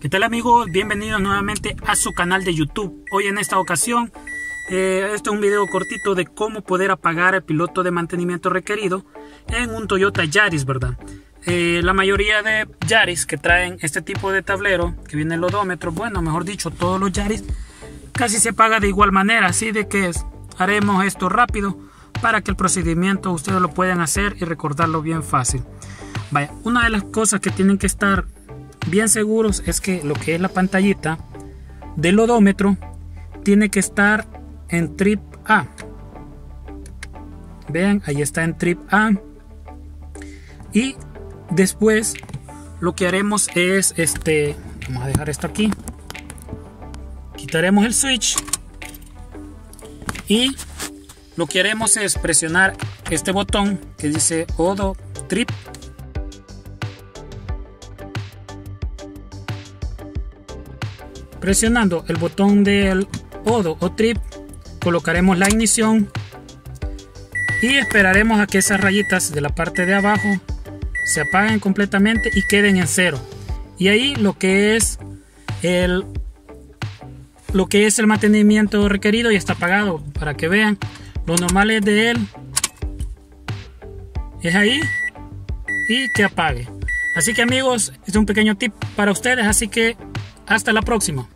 ¿Qué tal amigos? Bienvenidos nuevamente a su canal de YouTube. Hoy en esta ocasión, eh, este es un video cortito de cómo poder apagar el piloto de mantenimiento requerido en un Toyota Yaris, ¿verdad? Eh, la mayoría de Yaris que traen este tipo de tablero, que viene el odómetro, bueno, mejor dicho, todos los Yaris, casi se apaga de igual manera, así de que haremos esto rápido para que el procedimiento ustedes lo puedan hacer y recordarlo bien fácil. Vaya, una de las cosas que tienen que estar bien seguros es que lo que es la pantallita del odómetro tiene que estar en trip A. Vean, ahí está en trip A. Y después lo que haremos es este, vamos a dejar esto aquí. Quitaremos el switch y lo que haremos es presionar este botón que dice Odo Trip Presionando el botón del ODO o trip, colocaremos la ignición y esperaremos a que esas rayitas de la parte de abajo se apaguen completamente y queden en cero. Y ahí lo que es el lo que es el mantenimiento requerido ya está apagado para que vean lo normal es de él es ahí y que apague así que amigos es un pequeño tip para ustedes así que hasta la próxima.